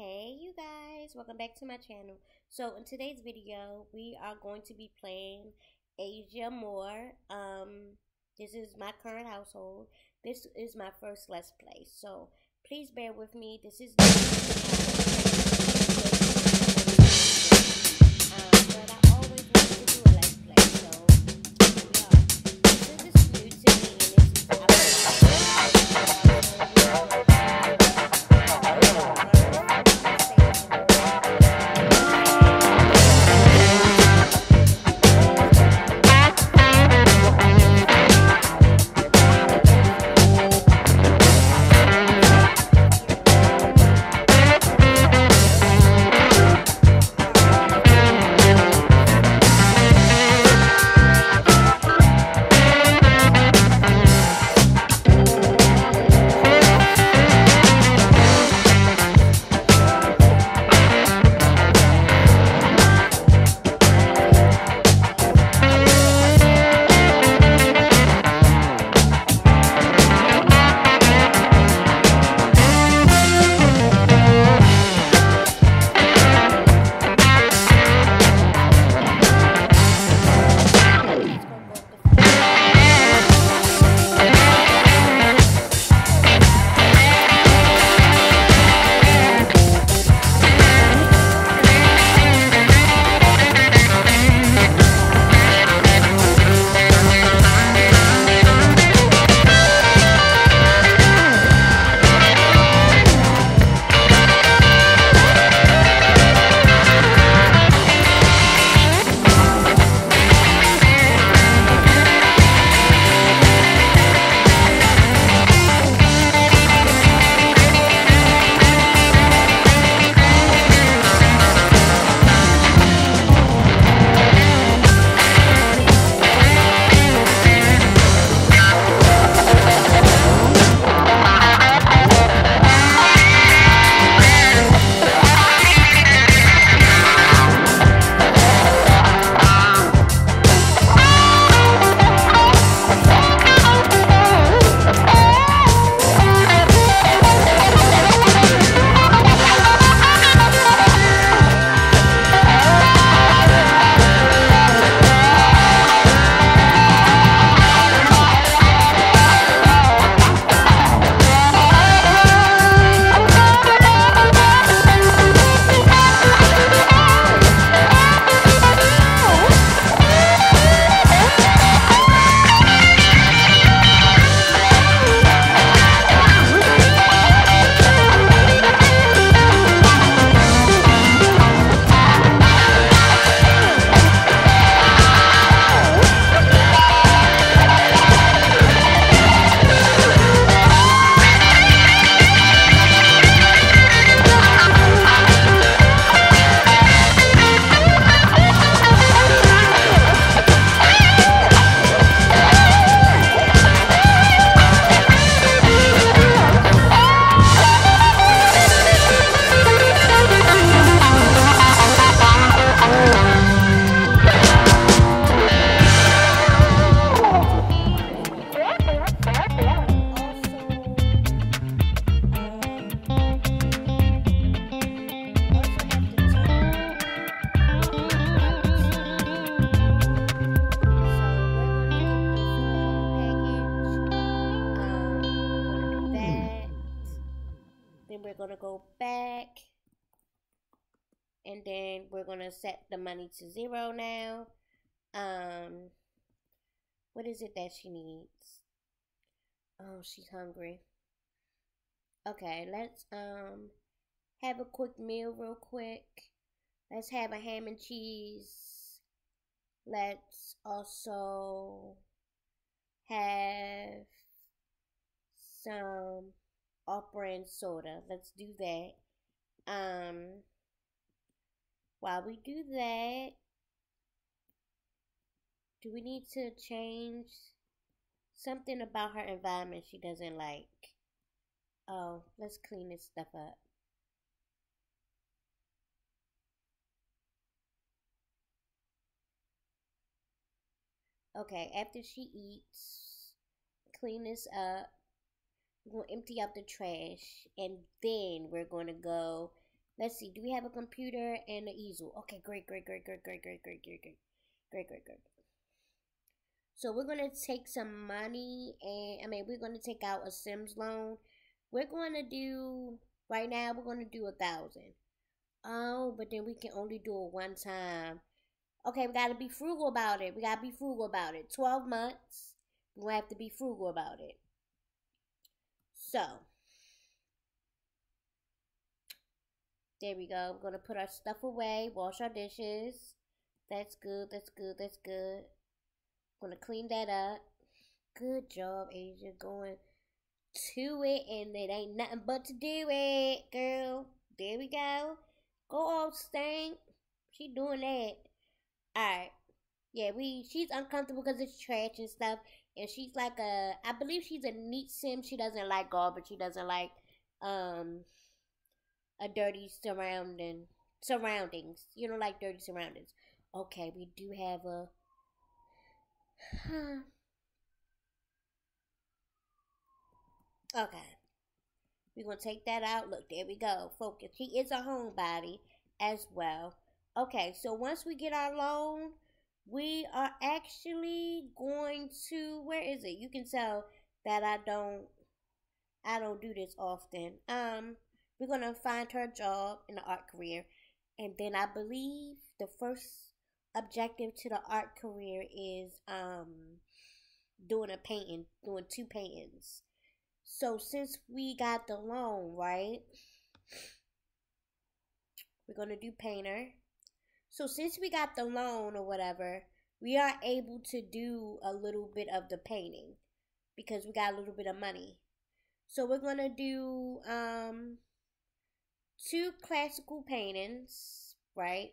Hey you guys, welcome back to my channel. So in today's video, we are going to be playing Asia Moore. Um, this is my current household. This is my first Let's Play. So please bear with me. This is set the money to zero now. Um, what is it that she needs? Oh, she's hungry. Okay, let's um have a quick meal real quick. Let's have a ham and cheese. Let's also have some off-brand soda. Let's do that. Um, while we do that, do we need to change something about her environment she doesn't like? Oh, let's clean this stuff up. Okay, after she eats, clean this up. To empty out the trash. And then we're going to go Let's see. Do we have a computer and an easel? Okay, great, great, great, great, great, great, great, great, great, great, great, great. So we're gonna take some money and I mean we're gonna take out a Sims loan. We're gonna do right now we're gonna do a thousand. Oh, but then we can only do it one time. Okay, we gotta be frugal about it. We gotta be frugal about it. Twelve months. We have to be frugal about it. So there we go. We're gonna put our stuff away, wash our dishes. That's good, that's good, that's good. Gonna clean that up. Good job, Asia. Going to it, and it ain't nothing but to do it, girl. There we go. Go off, stank. She doing that. Alright. Yeah, we she's uncomfortable because it's trash and stuff. And she's like a I believe she's a neat sim. She doesn't like garbage. She doesn't like um a dirty surrounding surroundings. You don't like dirty surroundings. Okay, we do have a okay. We're gonna take that out. Look, there we go. Focus. He is a homebody as well. Okay, so once we get our loan, we are actually going to where is it? You can tell that I don't I don't do this often. Um, we're gonna find her a job in the art career, and then I believe the first objective to the art career is um doing a painting, doing two paintings. So since we got the loan, right? We're gonna do painter. So since we got the loan or whatever, we are able to do a little bit of the painting because we got a little bit of money. So we're gonna do um two classical paintings, right?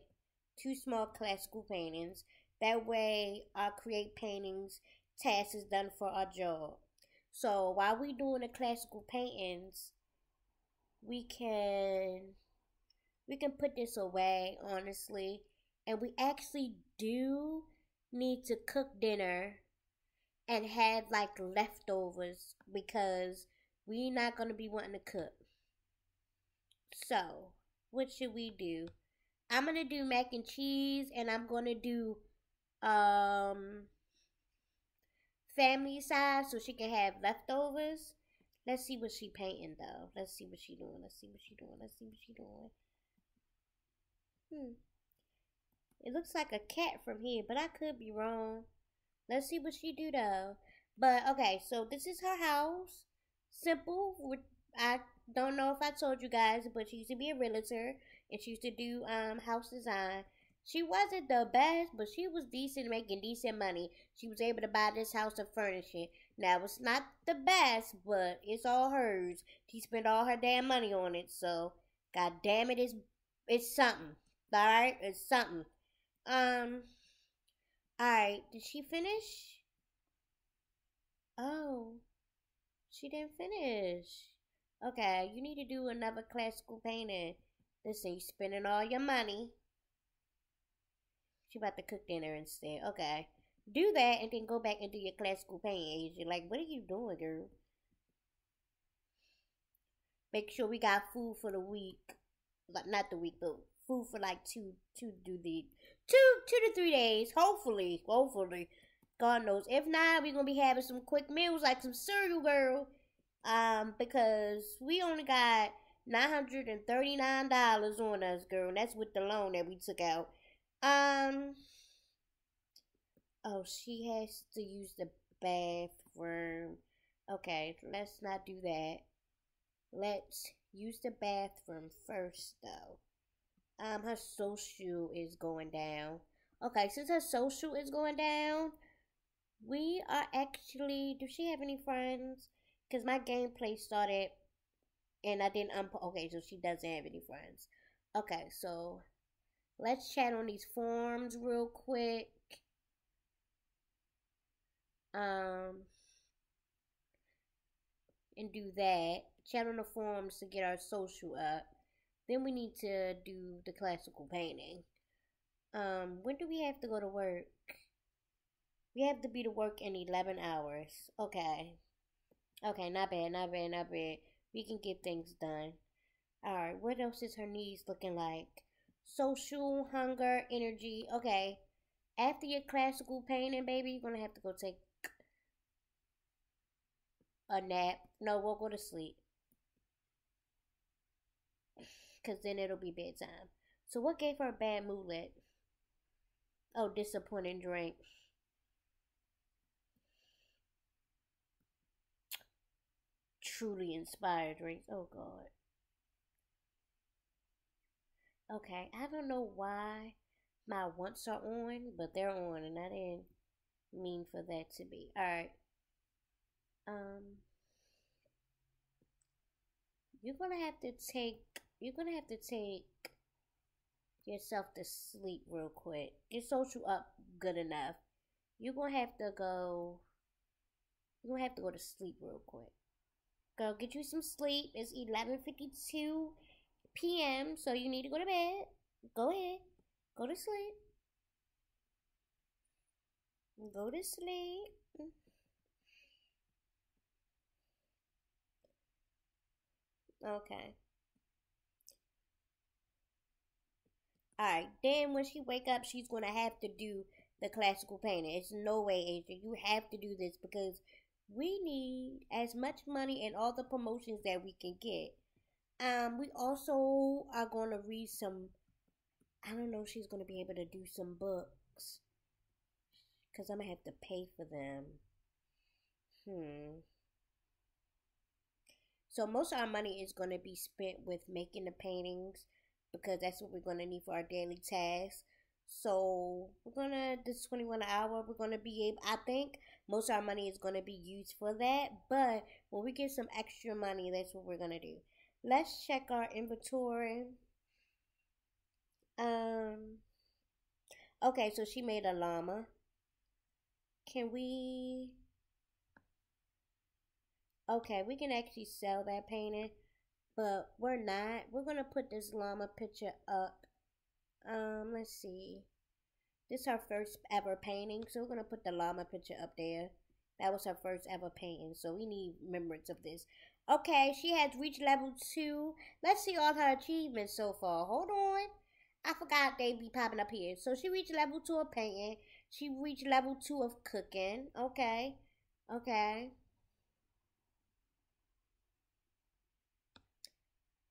two small classical paintings. That way, our create paintings task is done for our job. So while we doing the classical paintings, we can we can put this away honestly, and we actually do need to cook dinner and have like leftovers because we're not gonna be wanting to cook. So, what should we do? I'm gonna do mac and cheese, and I'm gonna do um family size so she can have leftovers. Let's see what she painting though. Let's see what she doing. Let's see what she doing. Let's see what she doing. Hmm. It looks like a cat from here, but I could be wrong. Let's see what she do though. But okay, so this is her house. Simple. With I don't know if I told you guys, but she used to be a realtor and she used to do um house design. She wasn't the best, but she was decent, making decent money. She was able to buy this house and furnish it. Now it's not the best, but it's all hers. She spent all her damn money on it, so god damn it, it's it's something. Alright? It's something. Um Alright, did she finish? Oh. She didn't finish. Okay, you need to do another classical painting. Listen, you spending all your money. She about to cook dinner instead. Okay. Do that and then go back and do your classical painting. You're like, what are you doing, girl? Make sure we got food for the week. Like not the week, but food for like two two do the two two to three days. Hopefully. Hopefully. God knows. If not, we're gonna be having some quick meals like some cereal girl. Um, because we only got $939 on us, girl. That's with the loan that we took out. Um, oh, she has to use the bathroom. Okay, let's not do that. Let's use the bathroom first, though. Um, her social is going down. Okay, since her social is going down, we are actually. Does she have any friends? Because my gameplay started and I didn't unpo- okay, so she doesn't have any friends. Okay, so let's chat on these forms real quick. Um and do that. Chat on the forums to get our social up. Then we need to do the classical painting. Um, when do we have to go to work? We have to be to work in 11 hours. Okay. Okay, not bad, not bad, not bad we can get things done. Alright, what else is her needs looking like? Social, hunger, energy. Okay. After your classical painting, baby, you're to have to go take a nap. No, we'll go to sleep. Because then it'll be bedtime. So what gave her a bad moodlet? Oh, disappointing drink. Truly inspired drinks. Oh, God. Okay, I don't know why my wants are on, but they're on, and I didn't mean for that to be. Alright. Um, you're gonna have to take, you're gonna have to take yourself to sleep real quick. Get social up good enough. You're gonna have to go, you're gonna have to go to sleep real quick. Go get you some sleep. It's 11.52 p.m., so you need to go to bed. Go ahead. Go to sleep. Go to sleep. Okay. Alright, then when she wake up, she's to have to do the classical painting. It's no way, Asia. You have to do this because we need as much money and all the promotions that we can get. Um, we also are going to read some. I don't know if she's going to be able to do some books. Because I'm going to have to pay for them. Hmm. So most of our money is going to be spent with making the paintings. Because that's what we're going to need for our daily tasks. So we're going to, this 21 an hour, we're going to be able, I think most of our money is going to be used for that. But when we get some extra money, that's what we're going to do. Let's check our inventory. Um. Okay, so she made a llama. Can we... Okay, we can actually sell that painting. But we're not. We're going to put this llama picture up. Um, let's see. This is her first ever painting. So we're going to put the llama picture up there. That was her first ever painting. So we need remembrance of this. Okay, she has reached level 2. Let's see all her achievements so far. Hold on. I forgot they be popping up here. So she reached level 2 of painting. She reached level 2 of cooking. Okay. Okay.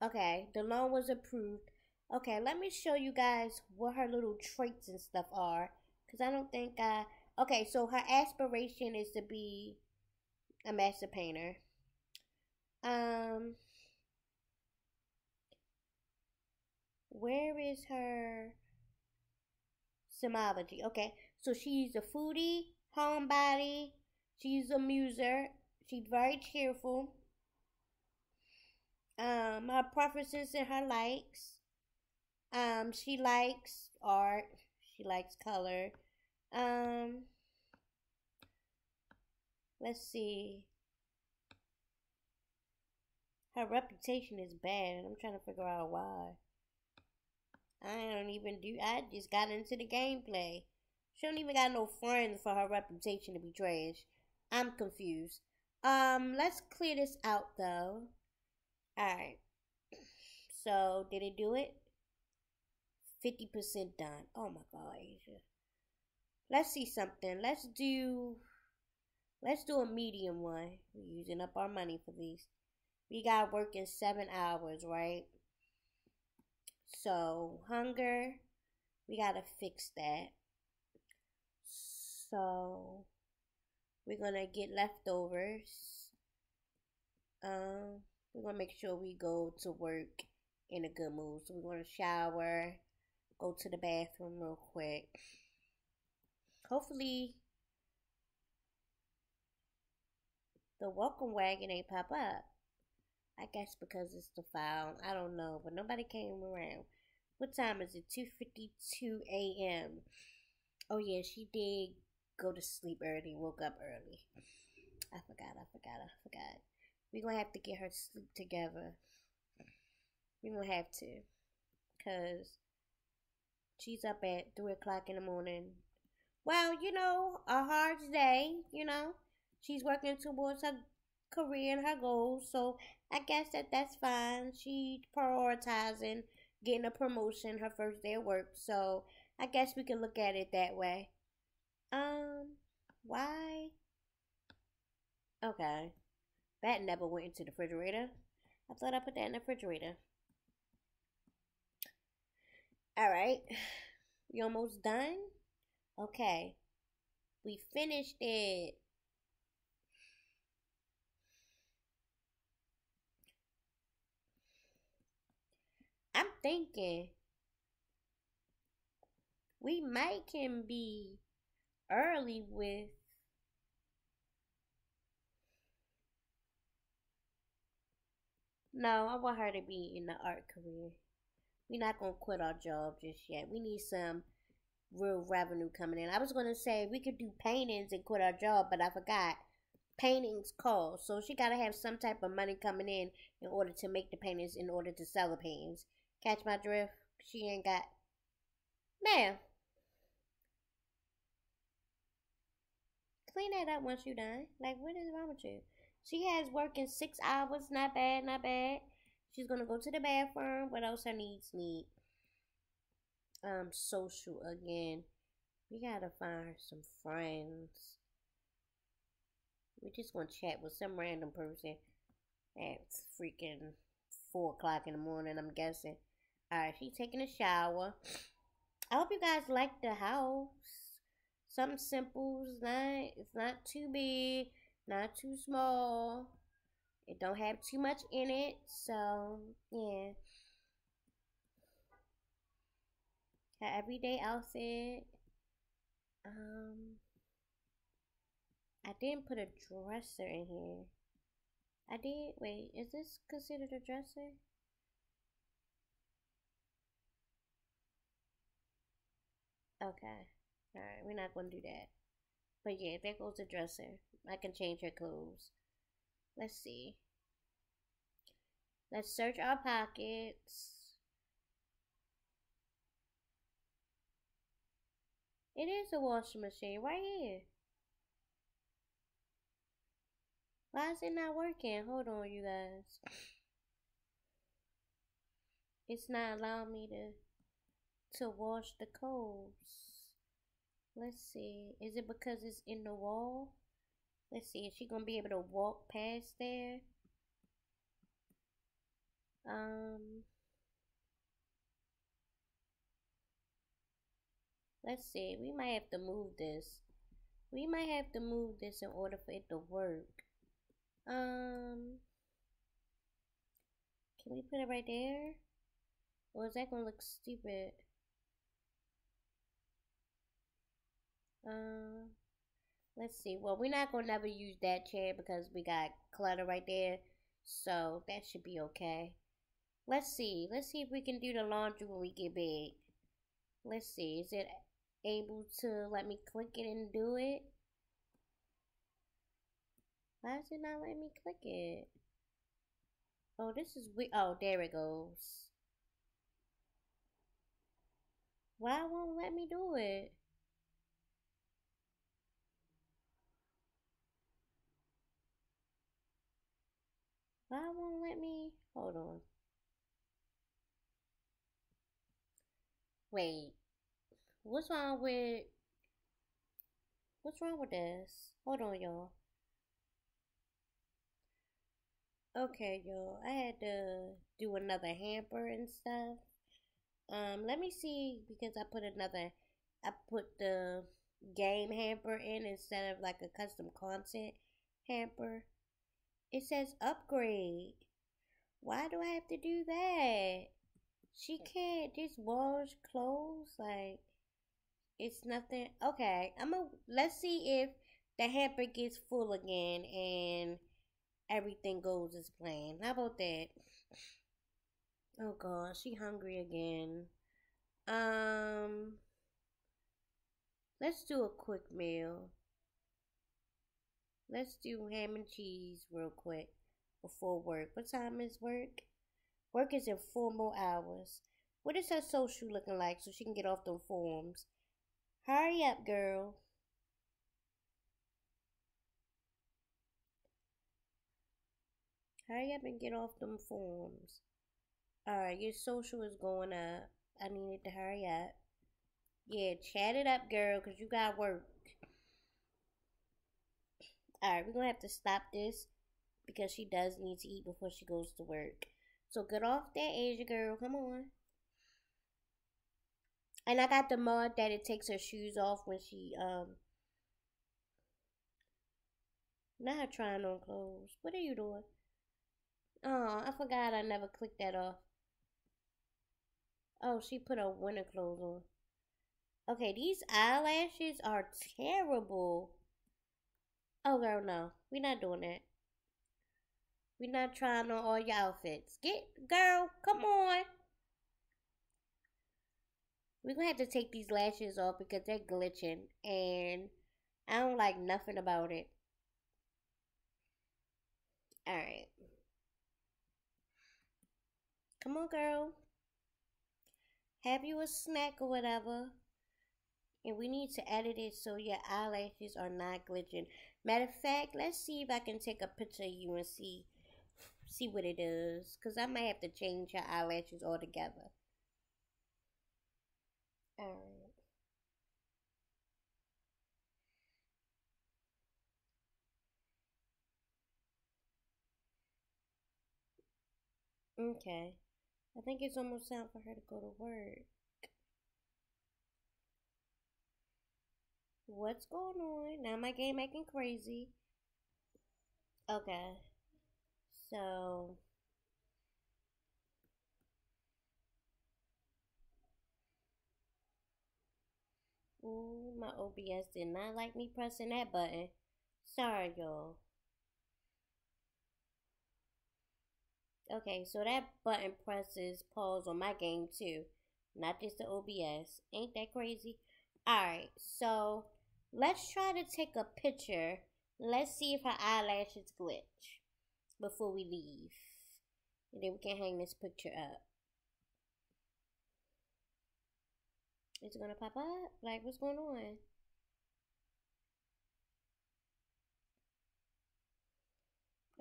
Okay, the loan was approved. Okay, let me show you guys what her little traits and stuff are. Because I don't think I... Okay, so her aspiration is to be a master painter. Um, where is her Simology? Okay, so she's a foodie, homebody. She's a muser. She's very cheerful. Um, her preferences and her likes. Um, she likes art. She likes color. Um, let's see. Her reputation is bad, and I'm trying to figure out why. I don't even do. I just got into the gameplay. She don't even got no friends for her reputation to be trash. I'm confused. Um, let's clear this out though. Alright. So, did it do it? 50% done. Oh my god, Asia. Let's see something. Let's do let's do a medium one. We're using up our money for these we got work in seven hours, right? So, hunger, we got to fix that. So, we're to get leftovers. Um, we're to make sure we go to work in a good mood. So, we're to shower, go to the bathroom real quick. Hopefully, the welcome wagon ain't pop up. I guess because it's the file. I don't know, but nobody came around. What time is it? 2.52 a.m. Oh, yeah, she did go to sleep early, woke up early. I forgot, I forgot, I forgot. We're to have to get her sleep together. Going to have to. Because she's up at 3 o'clock in the morning. Well, you know, a hard day, you know. She's working towards her career and her goals. So I guess that that's fine. She prioritizing getting a promotion her first day of work. So I guess we can look at it that way. Um, why? Okay. That never went into the refrigerator. I thought I put that in the refrigerator. Alright. We almost done? Okay. We finished it. I'm thinking we might can be early with No, I want her to be in the art career. We're not gonna quit our job just yet. We need some real revenue coming in. I was gonna say we could do paintings and quit our job, but I forgot. Paintings cost, so she gotta have some type of money coming in in order to make the paintings, in order to sell the paintings. Catch my drift? She ain't got. Now, clean that up once you're done. Like, what is wrong with you? She has working six hours. Not bad, not bad. She's gonna go to the bathroom. What else her needs need? Um, social again. We gotta find some friends. We just gonna chat with some random person at freaking four o'clock in the morning. I'm guessing. All right, she's taking a shower. I hope you guys like the house. Something simple. It's not. It's not too big not too small. It don't have too much in it, so yeah. Her everyday outfit. Um, I didn't put a dresser in here. I did. Wait, is this considered a dresser? Okay. Alright, we're not going to do that. But yeah, there goes the dresser. I can change her clothes. Let's see. Let's search our pockets. It is a washing machine right here. Why is it not working? Hold on, you guys. It's not allowing me to to wash the clothes. Let's see. Is it because it's in the wall? Let's see. Is she to be able to walk past there? Um. Let's see. We might have to move this. We might have to move this in order for it to work. Um. Can we put it right there? Or is that to look stupid? Uh, let's see. Well, we're not gonna never use that chair because we got clutter right there. So that should be okay. Let's see. Let's see if we can do the laundry when we get big. Let's see. Is it able to let me click it and do it? Why is it not letting me click it? Oh, this is we. Oh, there it goes. Why won't let me do it? Why won't let me? Hold on. Wait. What's wrong with... What's wrong with this? Hold on, y'all. Okay, y'all. I had to do another hamper and stuff. Um, let me see because I put another I put the game hamper in instead of like a custom content hamper. It says upgrade. Why do I have to do that? She can't just wash clothes like it's nothing. Okay, I'm gonna let's see if the hamper gets full again and everything goes as planned. How about that? Oh god, she hungry again. Um, let's do a quick meal. Let's do ham and cheese real quick before work. What time is work? Work is in four more hours. What is her social looking like so she can get off the forms? Hurry up, girl. Hurry up and get off them forms. Alright, your social is going up. I needed to hurry up. Yeah, chat it up, girl, because you got work. Alright, we're to have to stop this because she does need to eat before she goes to work. So get off that Asia girl. Come on. And I got the mod that it takes her shoes off when she, um, not trying on clothes. What are you doing? Oh, I forgot I never clicked that off. Oh, she put her winter clothes on. Okay, these eyelashes are terrible. Oh, girl, no. We're not doing that. We're not trying on all your outfits. Get, girl, come on. We're going to have to take these lashes off because they're glitching. And I don't like nothing about it. Alright. Come on, girl. Have you a snack or whatever? And we need to edit it so your eyelashes are not glitching. Matter of fact, let's see if I can take a picture of you and see see what it is. Because I might have to change your eyelashes altogether. Alright. Okay. I think it's almost time for her to go to work. What's going on? Now my game acting crazy. Okay. So Ooh, my OBS did not like me pressing that button. Sorry, y'all. Okay, so that button presses pause on my game too. Not just the OBS. Ain't that crazy? Alright, so let's try to take a picture. Let's see if her eyelashes glitch before we leave. And then we can hang this picture up. Is it gonna pop up? Like, what's going on?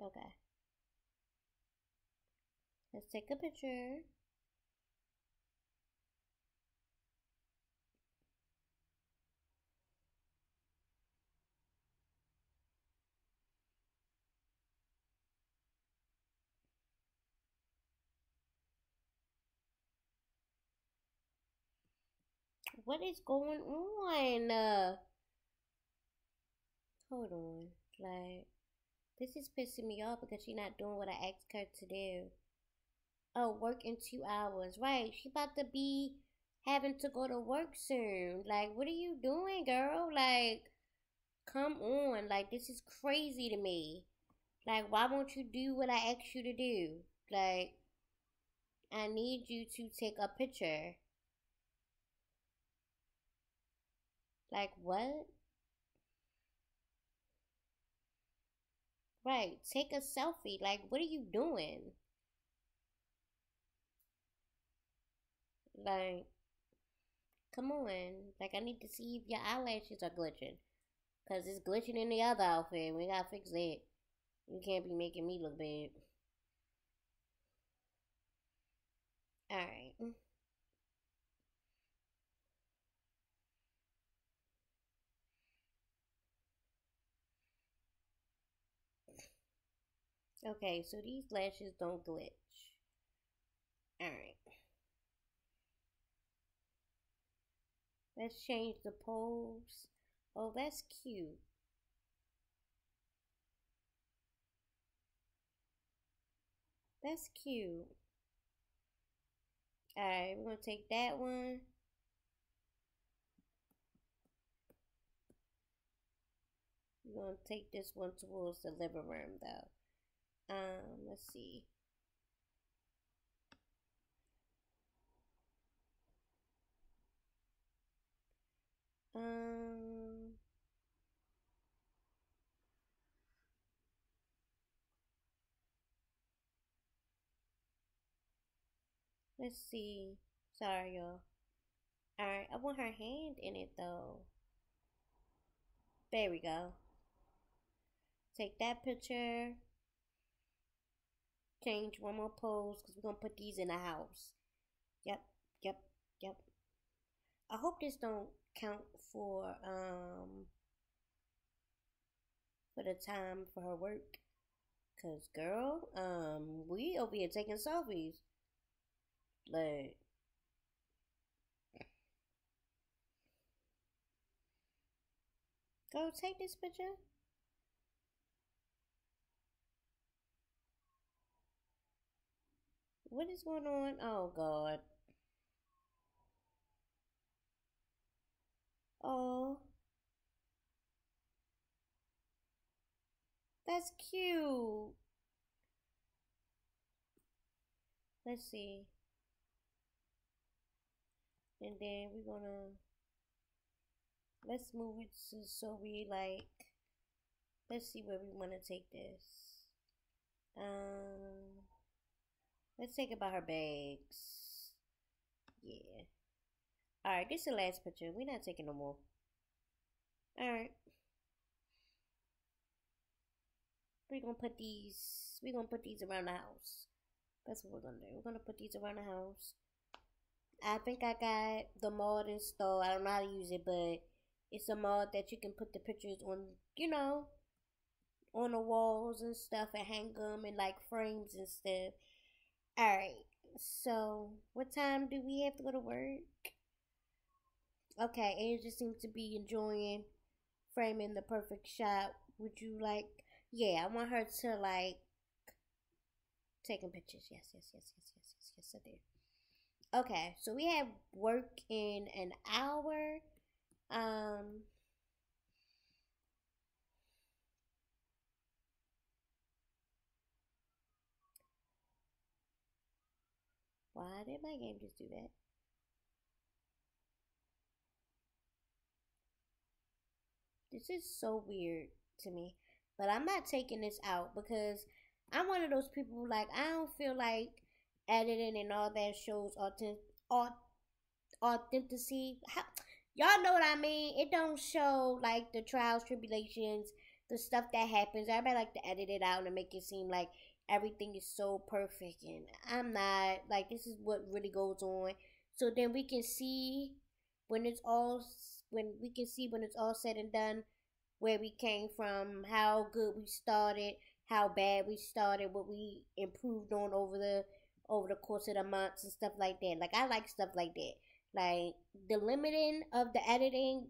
Okay. Let's take a picture. What is going on? Uh, hold on. Like, this is pissing me off because she's not doing what I asked her to do. Oh, work in two hours. Right. She about to be having to go to work soon. Like, what are you doing, girl? Like, come on. Like, this is crazy to me. Like, why won't you do what I asked you to do? Like, I need you to take a picture. Like, what? Right, take a selfie. Like, what are you doing? Like, come on. Like, I need to see if your eyelashes are glitching. Because it's glitching in the other outfit. We gotta fix it. You can't be making me look bad. Alright. Okay, so these lashes don't glitch. Alright. Let's change the pose. Oh, that's cute. That's cute. Alright, we're going to take that one. We're going to take this one towards the living room, though. Um, let's see. Um, let's see. Sorry, y'all. Alright, I want her hand in it, though. There we go. Take that picture. Change one more pose because we're going to put these in the house. Yep, yep, yep. I hope this don't count for, um, for the time for her work. Cause girl, um, we over here taking selfies. Like Go take this picture. What is going on? Oh God. Oh. That's cute. Let's see. And then we're gonna let's move it to so we like let's see where we want to take this. Um let's take about her bags. Yeah. Alright, this is the last picture. We're not taking no more. Alright. We're gonna put these we're gonna put these around the house. That's what we're gonna do. We're gonna put these around the house. I think I got the mod installed. I don't know how to use it, but it's a mod that you can put the pictures on, you know, on the walls and stuff and hang them in like frames and stuff. Alright, so what time do we have to go to work? Okay, Angel seems to be enjoying framing the perfect shot. Would you like yeah, I want her to like taking pictures. Yes, yes, yes, yes, yes, yes, yes, I do. Okay, so we have work in an hour. Um Why did my game just do that? This is so weird to me. But I'm not taking this out because I'm one of those people like I don't feel like editing and all that shows authentic, authenticity. How, y'all know what I mean? It don't show like the trials, tribulations, the stuff that happens. Everybody like to edit it out and make it seem like everything is so perfect, and I'm not. Like this is what really goes on. So then we can see when it's all when we can see when it's all said and done where we came from, how good we started, how bad we started, what we improved on over the over the course of the months and stuff like that. Like I like stuff like that. Like the limiting of the editing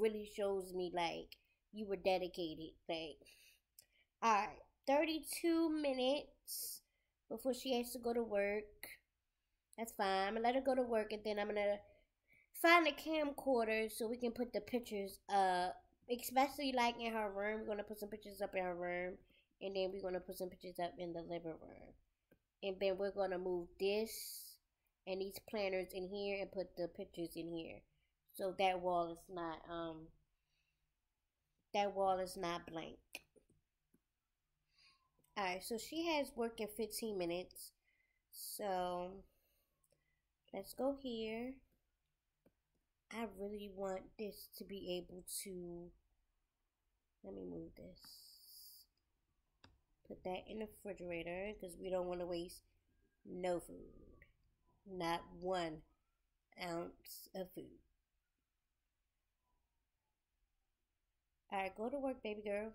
really shows me like you were dedicated. Like alright, 32 minutes before she has to go to work. That's fine. I'm gonna let her go to work and then I'm gonna find a camcorder so we can put the pictures up especially like in her room. We're gonna put some pictures up in her room, and then we're gonna put some pictures up in the living room, and then we're gonna move this and these planners in here and put the pictures in here, so that wall is not um that wall is not blank. Alright, so she has work in 15 minutes. So let's go here. I really want this to be able to, let me move this. Put that in the refrigerator because we don't want to waste no food. Not one ounce of food. Alright, go to work, baby girl.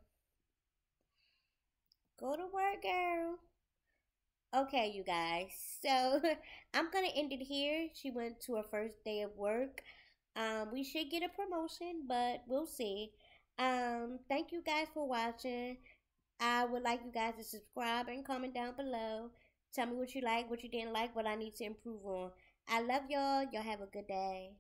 Go to work, girl. Okay, you guys. So I'm to end it here. She went to her first day of work. Um, we should get a promotion, but we'll see. Um, thank you guys for watching. I would like you guys to subscribe and comment down below. Tell me what you like, what you didn't like, what I need to improve on. I love y'all. Y'all have a good day.